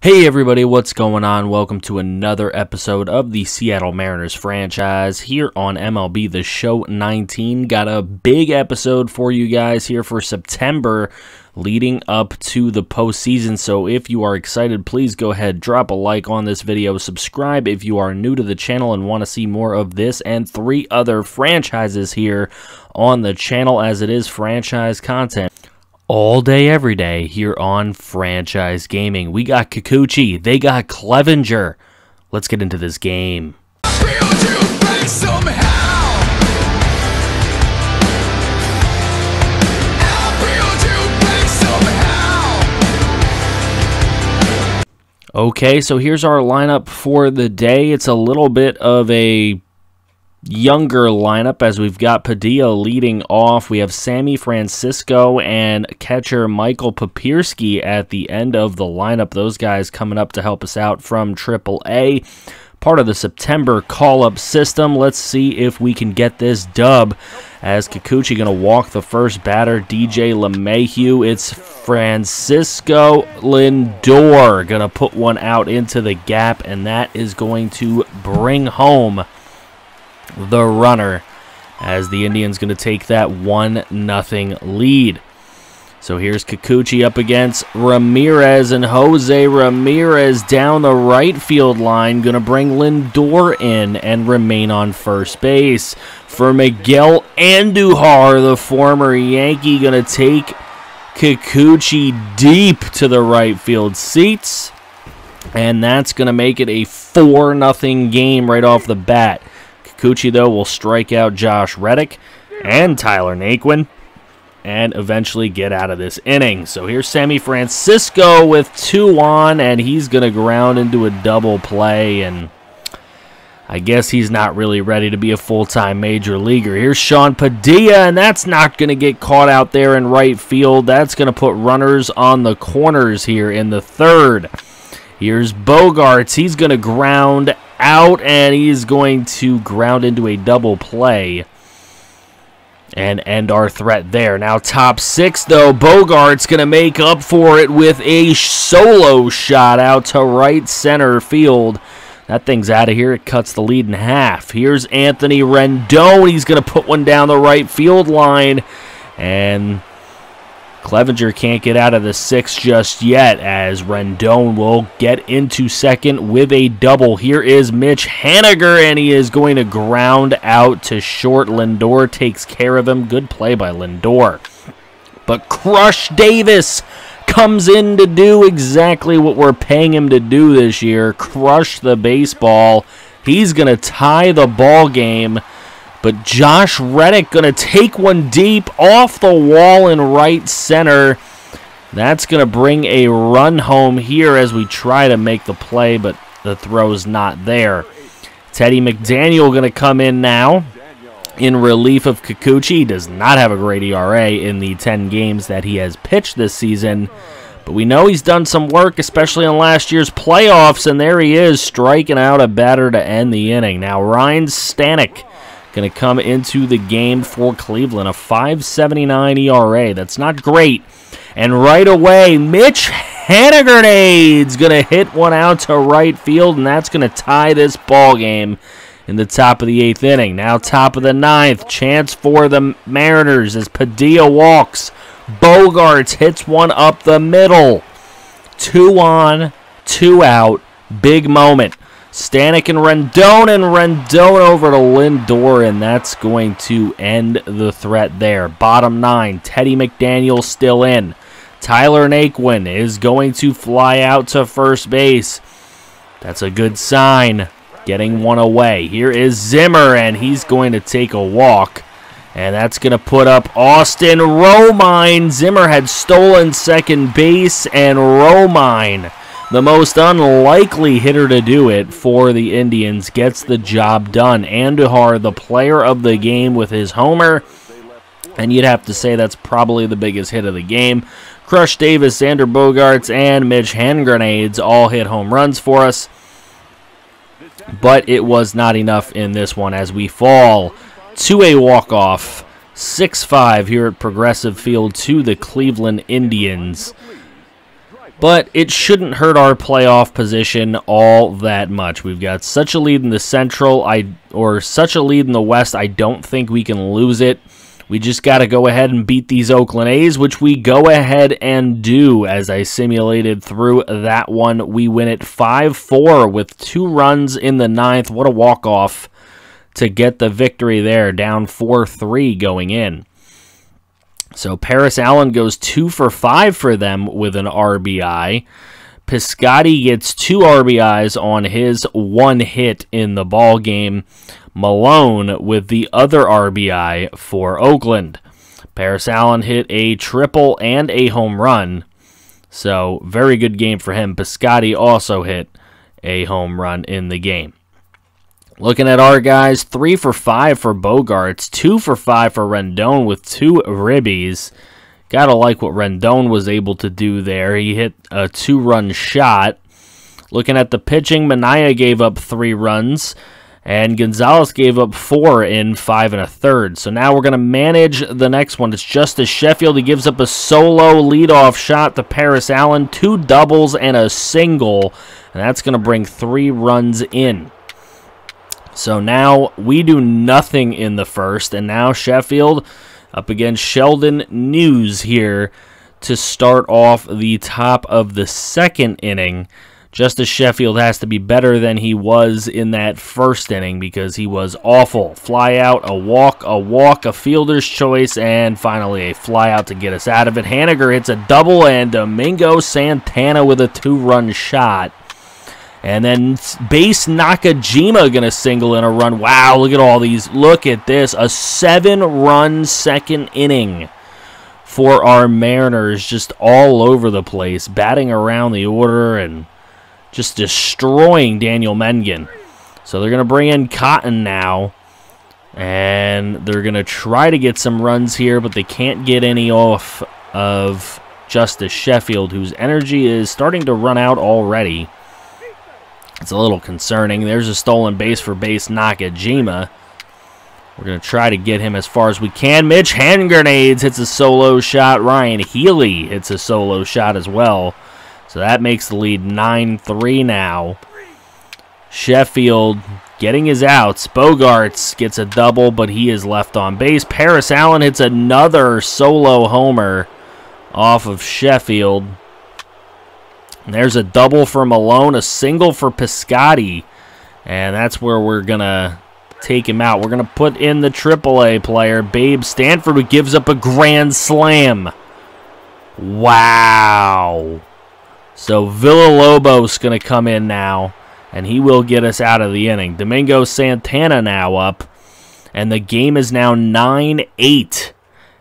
Hey everybody, what's going on? Welcome to another episode of the Seattle Mariners franchise here on MLB The Show 19. Got a big episode for you guys here for September leading up to the postseason. So if you are excited, please go ahead, drop a like on this video, subscribe if you are new to the channel and want to see more of this and three other franchises here on the channel as it is franchise content all day, every day here on Franchise Gaming. We got Kikuchi, they got Clevinger. Let's get into this game. Okay, so here's our lineup for the day. It's a little bit of a younger lineup as we've got Padilla leading off. We have Sammy Francisco and catcher Michael Papirski at the end of the lineup. Those guys coming up to help us out from AAA. Part of the September call-up system. Let's see if we can get this dub. As Kikuchi going to walk the first batter, DJ LeMahieu. It's Francisco Lindor going to put one out into the gap, and that is going to bring home the runner as the Indians going to take that 1 nothing lead. So here's Kikuchi up against Ramirez and Jose Ramirez down the right field line. Going to bring Lindor in and remain on first base. For Miguel Andujar, the former Yankee, going to take Kikuchi deep to the right field seats. And that's going to make it a 4 nothing game right off the bat. Kikuchi, though, will strike out Josh Reddick and Tyler Naquin and eventually get out of this inning. So here's Sammy Francisco with two on, and he's going to ground into a double play, and I guess he's not really ready to be a full-time major leaguer. Here's Sean Padilla, and that's not going to get caught out there in right field. That's going to put runners on the corners here in the third. Here's Bogaerts. He's going to ground out, and he's going to ground into a double play and end our threat there. Now, top six, though, Bogaerts going to make up for it with a solo shot out to right center field. That thing's out of here. It cuts the lead in half. Here's Anthony Rendon. He's going to put one down the right field line. And Clevinger can't get out of the six just yet as Rendon will get into second with a double. Here is Mitch Haniger, and he is going to ground out to short. Lindor takes care of him. Good play by Lindor. But Crush Davis comes in to do exactly what we're paying him to do this year crush the baseball. He's going to tie the ball game. But Josh Reddick going to take one deep off the wall in right center. That's going to bring a run home here as we try to make the play, but the throw's not there. Teddy McDaniel going to come in now in relief of Kikuchi. He does not have a great ERA in the 10 games that he has pitched this season. But we know he's done some work, especially in last year's playoffs, and there he is, striking out a batter to end the inning. Now, Ryan Stanek going to come into the game for Cleveland. A 5.79 ERA. That's not great. And right away, Mitch Hanigernade's going to hit one out to right field, and that's going to tie this ball game in the top of the eighth inning. Now top of the ninth. Chance for the Mariners as Padilla walks. Bogaerts hits one up the middle. Two on, two out. Big moment. Stanek and Rendon, and Rendon over to Lindor, and that's going to end the threat there. Bottom nine, Teddy McDaniel still in. Tyler Naquin is going to fly out to first base. That's a good sign. Getting one away. Here is Zimmer, and he's going to take a walk. And that's going to put up Austin Romine. Zimmer had stolen second base, and Romine the most unlikely hitter to do it for the Indians, gets the job done. Andujar, the player of the game with his homer, and you'd have to say that's probably the biggest hit of the game. Crush Davis, Xander Bogaerts, and Mitch Hand Grenades all hit home runs for us. But it was not enough in this one as we fall to a walk-off 6-5 here at Progressive Field to the Cleveland Indians. But it shouldn't hurt our playoff position all that much. We've got such a lead in the Central, I or such a lead in the West. I don't think we can lose it. We just got to go ahead and beat these Oakland A's, which we go ahead and do. As I simulated through that one, we win it 5 4 with two runs in the ninth. What a walk off to get the victory there, down 4 3 going in. So Paris Allen goes 2 for 5 for them with an RBI. Piscotty gets two RBIs on his one hit in the ball game. Malone with the other RBI for Oakland. Paris Allen hit a triple and a home run. So, very good game for him. Piscotty also hit a home run in the game. Looking at our guys, three for five for Bogaerts, two for five for Rendon with two ribbies. Gotta like what Rendon was able to do there. He hit a two run shot. Looking at the pitching, Manaea gave up three runs, and Gonzalez gave up four in five and a third. So now we're going to manage the next one. It's Justus Sheffield. He gives up a solo leadoff shot to Paris Allen, two doubles and a single, and that's going to bring three runs in. So now we do nothing in the first, and now Sheffield up against Sheldon News here to start off the top of the second inning. Justus Sheffield has to be better than he was in that first inning because he was awful. Fly out, a walk, a walk, a fielder's choice, and finally a fly out to get us out of it. Haniger hits a double, and Domingo Santana with a two run shot. And then base Nakajima going to single in a run. Wow, look at all these. Look at this. A seven run second inning for our Mariners. Just all over the place. Batting around the order and just destroying Daniel Mengden. So they're going to bring in Cotton now. And they're going to try to get some runs here, but they can't get any off of Justus Sheffield, whose energy is starting to run out already. It's a little concerning. There's a stolen base for base Nakajima. We're going to try to get him as far as we can. Mitch hand grenades hits a solo shot. Ryon Healy hits a solo shot as well. So that makes the lead 9-3 now. Sheffield getting his outs. Bogaerts gets a double, but he is left on base. Paris Allen hits another solo homer off of Sheffield. There's a double for Malone, a single for Piscotty. And that's where we're going to take him out. We're going to put in the AAA player, Babe Stanford, who gives up a grand slam. Wow. So Villalobos going to come in now, and he will get us out of the inning. Domingo Santana now up, and the game is now 9 8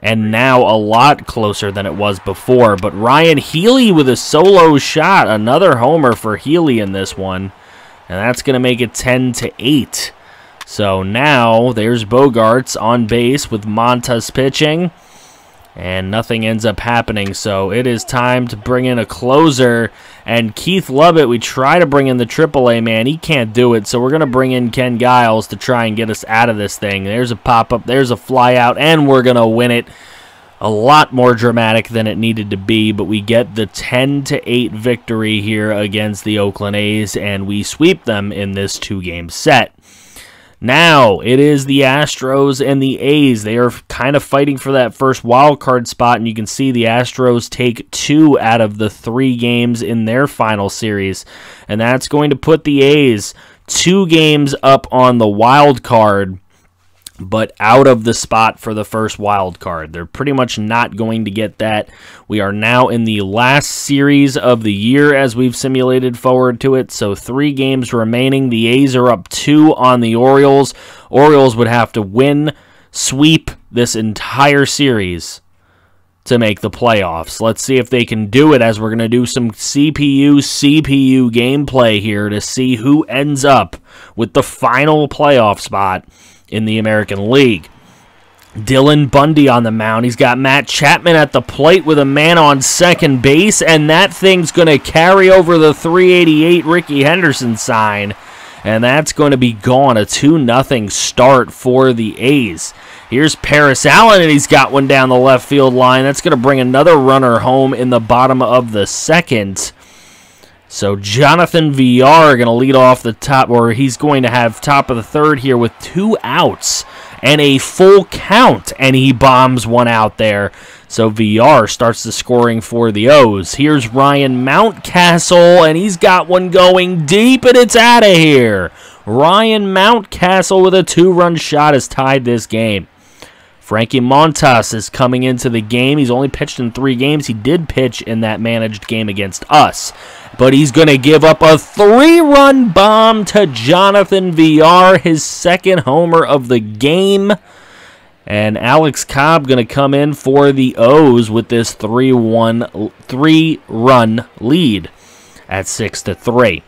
and now a lot closer than it was before. But Ryon Healy with a solo shot, another homer for Healy in this one, and that's going to make it 10 to 8. So now there's Bogaerts on base with Montas pitching and nothing ends up happening. So it is time to bring in a closer. And Keith Lovett, we try to bring in the AAA man. He can't do it. So we're going to bring in Ken Giles to try and get us out of this thing. There's a pop up, there's a fly out, and we're going to win it. A lot more dramatic than it needed to be, but we get the 10 to 8 victory here against the Oakland A's, and we sweep them in this two game set. Now it is the Astros and the A's. They are kind of fighting for that first wild card spot, and you can see the Astros take two out of the three games in their final series, and that's going to put the A's two games up on the wild card but out of the spot for the first wild card. They're pretty much not going to get that. We are now in the last series of the year as we've simulated forward to it. So three games remaining. The A's are up two on the Orioles. Orioles would have to win, sweep this entire series to make the playoffs. Let's see if they can do it as we're going to do some CPU CPU gameplay here to see who ends up with the final playoff spot in the American League. Dylan Bundy on the mound. He's got Matt Chapman at the plate with a man on second base, and that thing's going to carry over the 388 Rickey Henderson sign, and that's going to be gone. A 2 0 start for the A's. Here's Paris Allen, and he's got one down the left field line. That's going to bring another runner home in the bottom of the second. So Jonathan Villar going to lead off the top, or he's going to have top of the third here with two outs and a full count, and he bombs one out there. So Villar starts the scoring for the O's. Here's Ryan Mountcastle, and he's got one going deep, and it's out of here. Ryan Mountcastle with a two-run shot has tied this game. Frankie Montas is coming into the game. He's only pitched in three games. He did pitch in that managed game against us. But he's going to give up a three run bomb to Jonathan Villar, his second homer of the game. And Alex Cobb going to come in for the O's with this 3 1 3 run lead at 6 to 3.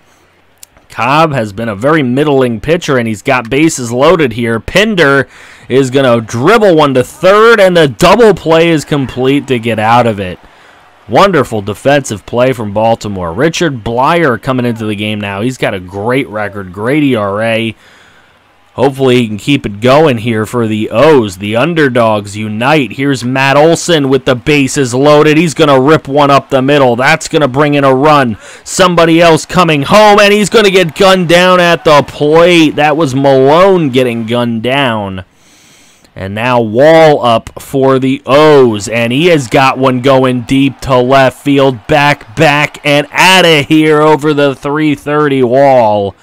Cobb has been a very middling pitcher, and he's got bases loaded here. Pinder is going to dribble one to third, and the double play is complete to get out of it. Wonderful defensive play from Baltimore. Richard Bleier coming into the game now. He's got a great record, great ERA. Hopefully he can keep it going here for the O's. The underdogs unite. Here's Matt Olson with the bases loaded. He's going to rip one up the middle. That's going to bring in a run. Somebody else coming home, and he's going to get gunned down at the plate. That was Malone getting gunned down. And now Wall up for the O's, and he has got one going deep to left field, back, back, and out of here over the 330 wall.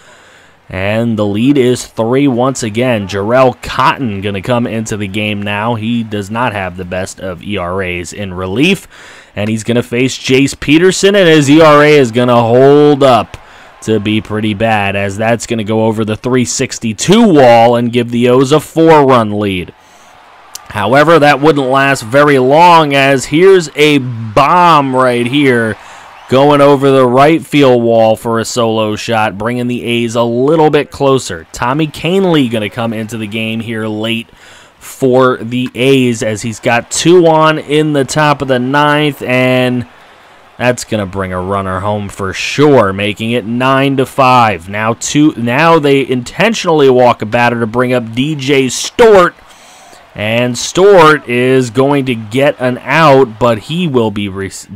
And the lead is three once again. Jharel Cotton going to come into the game now. He does not have the best of ERAs in relief. And he's going to face Jace Peterson, and his ERA is going to hold up to be pretty bad, as that's going to go over the 362 wall and give the O's a four run lead. However, that wouldn't last very long, as here's a bomb right here going over the right field wall for a solo shot, bringing the A's a little bit closer. Tommy Kahnle going to come into the game here late for the A's as he's got two on in the top of the ninth, and that's going to bring a runner home for sure, making it nine to five. Now two. Now they intentionally walk a batter to bring up DJ Stewart and Stewart is going to get an out, but he will be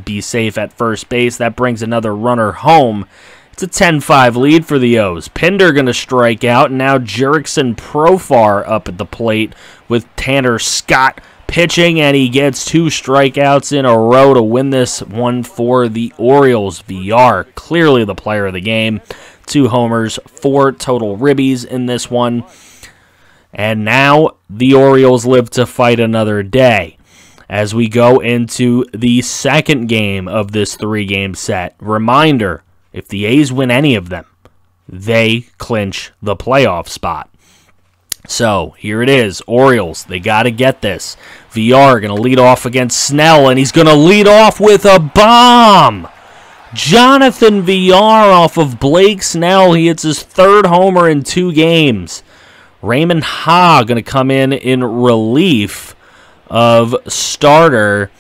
be safe at first base. That brings another runner home. It's a 10-5 lead for the O's. Pinder going to strike out, and now Jurickson Profar up at the plate with Tanner Scott pitching, and he gets two strikeouts in a row to win this one for the Orioles. Villar, clearly the player of the game. Two homers, four total ribbies in this one. And now the Orioles live to fight another day as we go into the second game of this three game set. Reminder if the A's win any of them, they clinch the playoff spot. So here it is Orioles, they got to get this. Villar going to lead off against Snell, and he's going to lead off with a bomb. Jonathan Villar off of Blake Snell. He hits his third homer in two games. Raymond Ha going to come in in relief of starter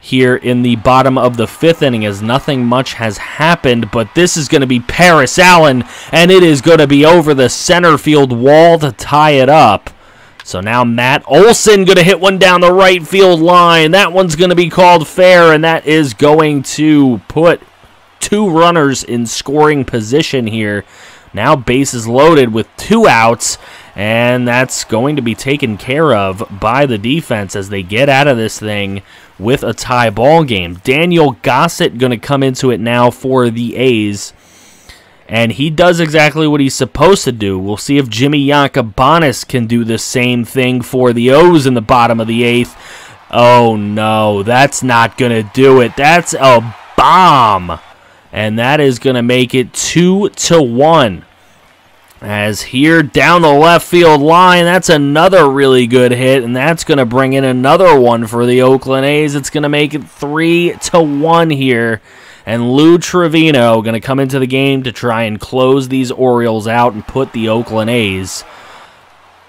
here in the bottom of the fifth inning as nothing much has happened, but this is going to be Paris Allen, and it is going to be over the center field wall to tie it up. So now Matt Olson going to hit one down the right field line. That one's going to be called fair, and that is going to put two runners in scoring position here now bases loaded with two outs, and that's going to be taken care of by the defense as they get out of this thing with a tie ball game. Daniel Gossett going to come into it now for the A's. And he does exactly what he's supposed to do. We'll see if Jimmy Yacabonis can do the same thing for the O's in the bottom of the eighth. Oh no, that's not going to do it. That's a bomb and that is going to make it 2 to 1. As here down the left field line, that's another really good hit, and that's going to bring in another one for the Oakland A's. It's going to make it 3 to 1 here. And Lou Trivino going to come into the game to try and close these Orioles out and put the Oakland A's,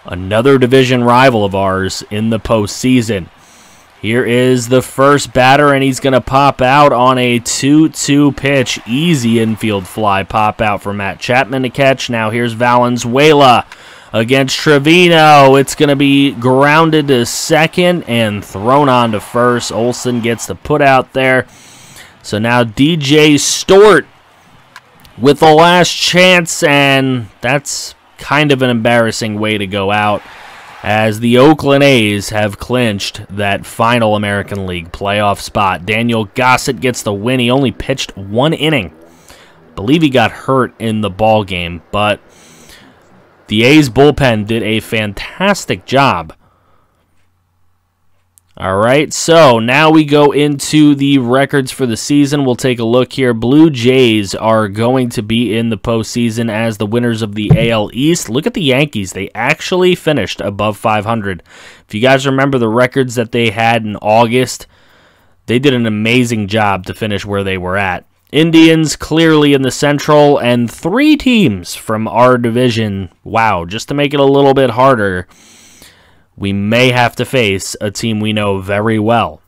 another division rival of ours, in the postseason. Here is the first batter, and he's going to pop out on a 2 2 pitch. Easy infield fly pop out for Matt Chapman to catch. Now here's Valenzuela against Trivino. It's going to be grounded to second and thrown on to first. Olson gets the put out there. So now DJ Stewart with the last chance, and that's kind of an embarrassing way to go out as the Oakland A's have clinched that final American League playoff spot. Daniel Gossett gets the win. He only pitched one inning. believe he got hurt in the ball game, but the A's bullpen did a fantastic job all right, so now we go into the records for the season. We'll take a look here. Blue Jays are going to be in the postseason as the winners of the AL East. Look at the Yankees. They actually finished above 500. If you guys remember the records that they had in August, they did an amazing job to finish where they were at. Indians clearly in the Central, and three teams from our division. Wow, just to make it a little bit harder we may have to face a team we know very well.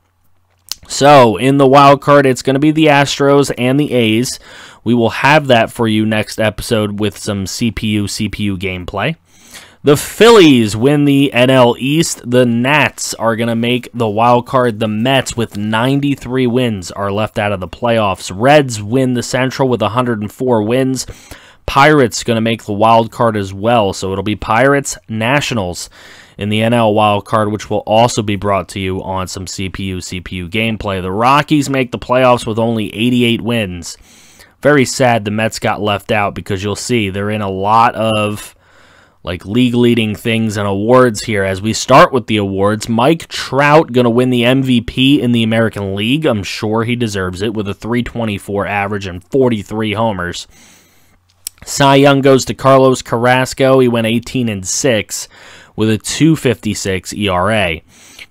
So, in the wild card, it's going to be the Astros and the A's. We will have that for you next episode with some CPU CPU gameplay. The Phillies win the NL East. The Nats are going to make the wild card. The Mets, with 93 wins, are left out of the playoffs. Reds win the Central with 104 wins. Pirates going to make the wild card as well. So it'll be Pirates, Nationals in the NL wildcard, which will also be brought to you on some CPU CPU gameplay. The Rockies make the playoffs with only 88 wins. Very sad the Mets got left out because you'll see they're in a lot of like league leading things and awards here. As we start with the awards, Mike Trout going to win the MVP in the American League. I'm sure he deserves it with a 324 average and 43 homers. Cy Young goes to Carlos Carrasco. He went 18 and 6 with a 256 ERA.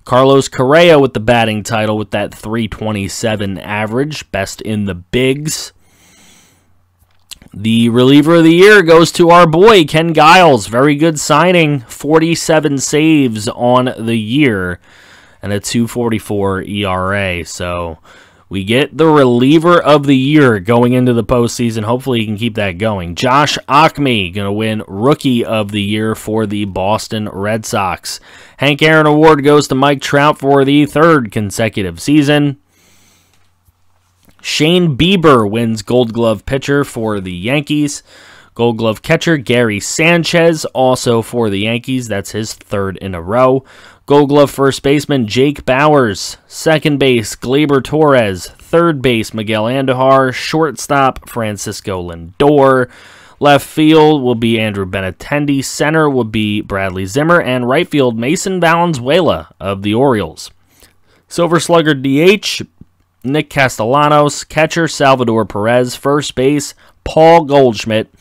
Carlos Correa with the batting title with that 327 average, best in the bigs. The reliever of the year goes to our boy Ken Giles. Very good signing. 47 saves on the year and a 244 ERA. So we get the reliever of the year going into the postseason. Hopefully, he can keep that going. Josh Ockimey going to win rookie of the year for the Boston Red Sox. Hank Aaron Award goes to Mike Trout for the third consecutive season. Shane Bieber wins Gold Glove pitcher for the Yankees. Gold Glove catcher Gary Sanchez also for the Yankees. That's his third in a row. Gold Glove first baseman Jake Bauers, Second base Gleyber Torres. Third base Miguel Andujar. Shortstop Francisco Lindor. Left field will be Andrew Benintendi. Center will be Bradley Zimmer. And right field Mason Valenzuela of the Orioles. Silver Slugger DH Nick Castellanos. Catcher Salvador Perez. First base Paul Goldschmidt.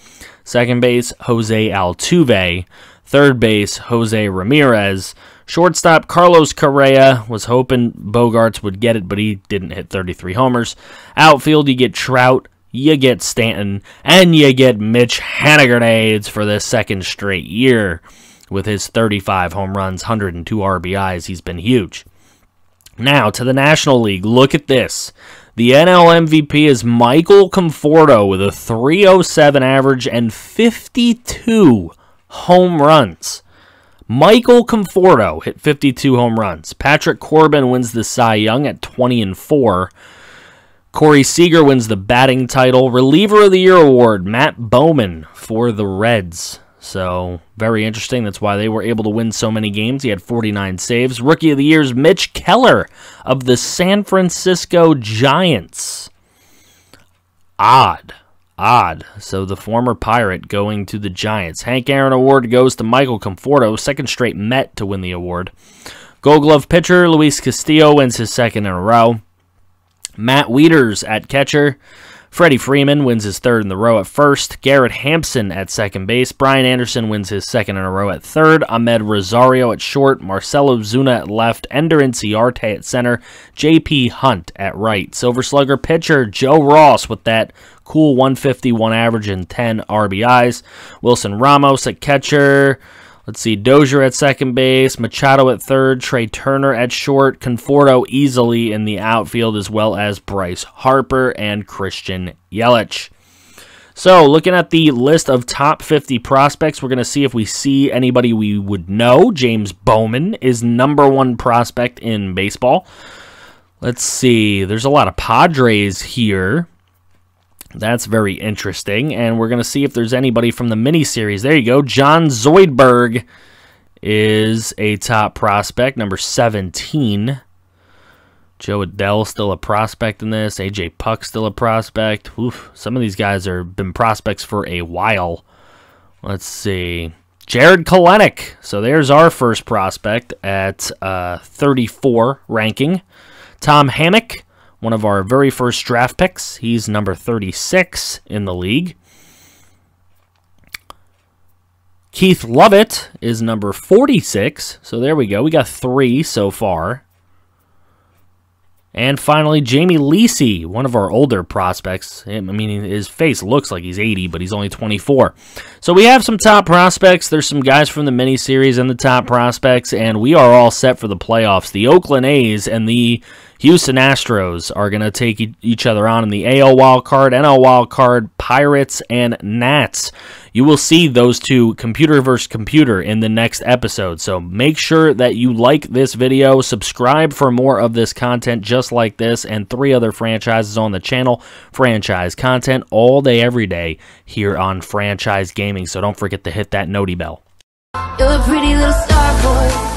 Second base Jose Altuve. Third base Jose Ramirez. Shortstop Carlos Correa was hoping Bogaerts would get it, but he didn't hit 33 homers. Outfield, you get Trout, you get Stanton, and you get Mitch Haniger for the second straight year. With his 35 home runs, 102 RBIs, he's been huge. Now, to the National League, look at this. The NL MVP is Michael Conforto with a 307 average and 52 home runs. Michael Conforto hit 52 home runs. Patrick Corbin wins the Cy Young at 20 and 4. Corey Seager wins the batting title. Reliever of the Year award, Matt Bowman for the Reds. So, very interesting. That's why they were able to win so many games. He had 49 saves. Rookie of the Year's Mitch Keller of the San Francisco Giants. Odd odd. So the former Pirate going to the Giants. Hank Aaron Award goes to Michael Conforto, second straight Met to win the award. Gold Glove pitcher Luis Castillo wins his second in a row. Matt Wieters at catcher. Freddie Freeman wins his third in the row at first. Garrett Hampson at second base. Brian Anderson wins his second in a row at third. Amed Rosario at short. Marcell Ozuna at left. Ender Inciarte at center. J.P. Hunt at right. Silver Slugger pitcher Joe Ross with that cool 151 average and 10 RBIs. Wilson Ramos at catcher. Let's see, Dozier at second base, Machado at third, Trea Turner at short, Conforto easily in the outfield, as well as Bryce Harper and Christian Yelich. So, looking at the list of top 50 prospects, we're going to see if we see anybody we would know. James Bowman is number one prospect in baseball. Let's see. There's a lot of Padres here. That's very interesting. And we're going to see if there's anybody from the miniseries. There you go. John Zoidberg is a top prospect, number 17. Jo Adell still a prospect in this. AJ Puk still a prospect. Oof, some of these guys have been prospects for a while. Let's see. Jarred Kelenic. So there's our first prospect at uh, 34 ranking. Tom Hammock, one of our very first draft picks. He's number 36 in the league. Keith Lovett is number 46. So there we go. We got three so far. And finally, Jamie Leasy, one of our older prospects. I mean, his face looks like he's 80, but he's only 24. So we have some top prospects. There's some guys from the mini series and the top prospects, and we are all set for the playoffs. The Oakland A's and the Houston Astros are going to take each other on in the AL wild card, NL wild card, Pirates, and Nats. You will see those two computer versus computer in the next episode. So make sure that you like this video, subscribe for more of this content just like this, and three other franchises on the channel. Franchise content all day, every day here on Franchise Gaming. So don't forget to hit that noti bell. You're a pretty little star boy.